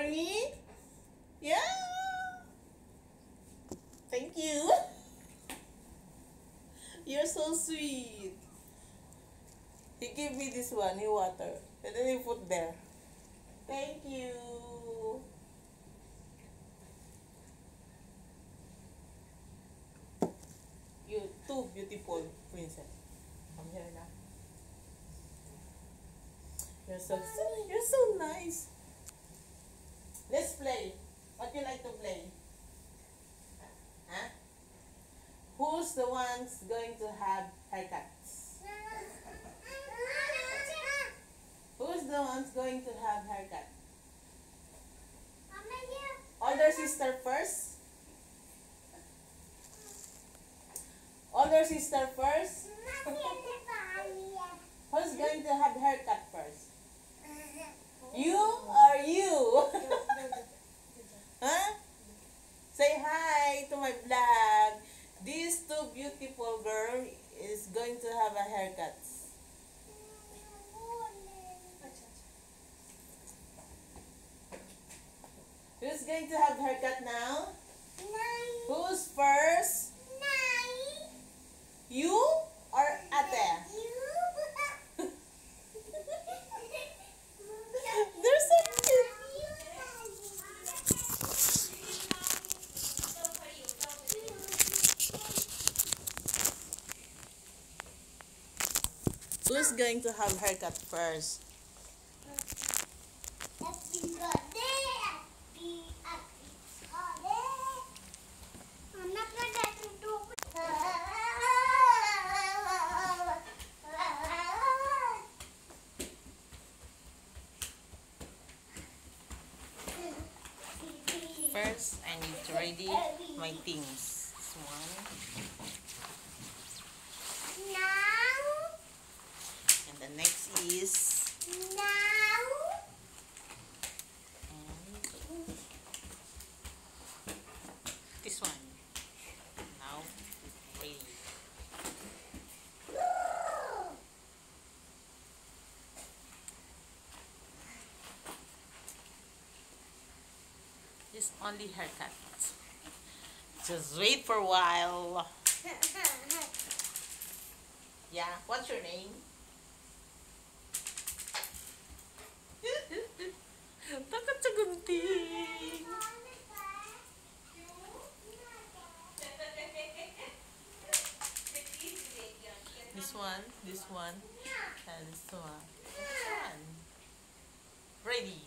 for me? Yeah. Thank you. You're so sweet. He gave me this one, he water. And then he put there. Thank you. You too beautiful, princess. Come here now. You're so you're so nice. Let's play. What do you like to play? Huh? Who's the ones going to have haircuts? Who's the ones going to have haircut? Older sister first. Older sister first. Who's going to have haircut first? You? huh? Say hi to my vlog. This two beautiful girl is going to have a haircut. Who's going to have haircut now? Who's first? You or ate? They're so cute. Who's going to have haircut first? First, I need to ready my things. One. And the next is and this one. Now, ready. Just only haircut. Just wait for a while. Yeah, what's your name? Takot sa gunting. This one, this one, and this one. This one. Ready.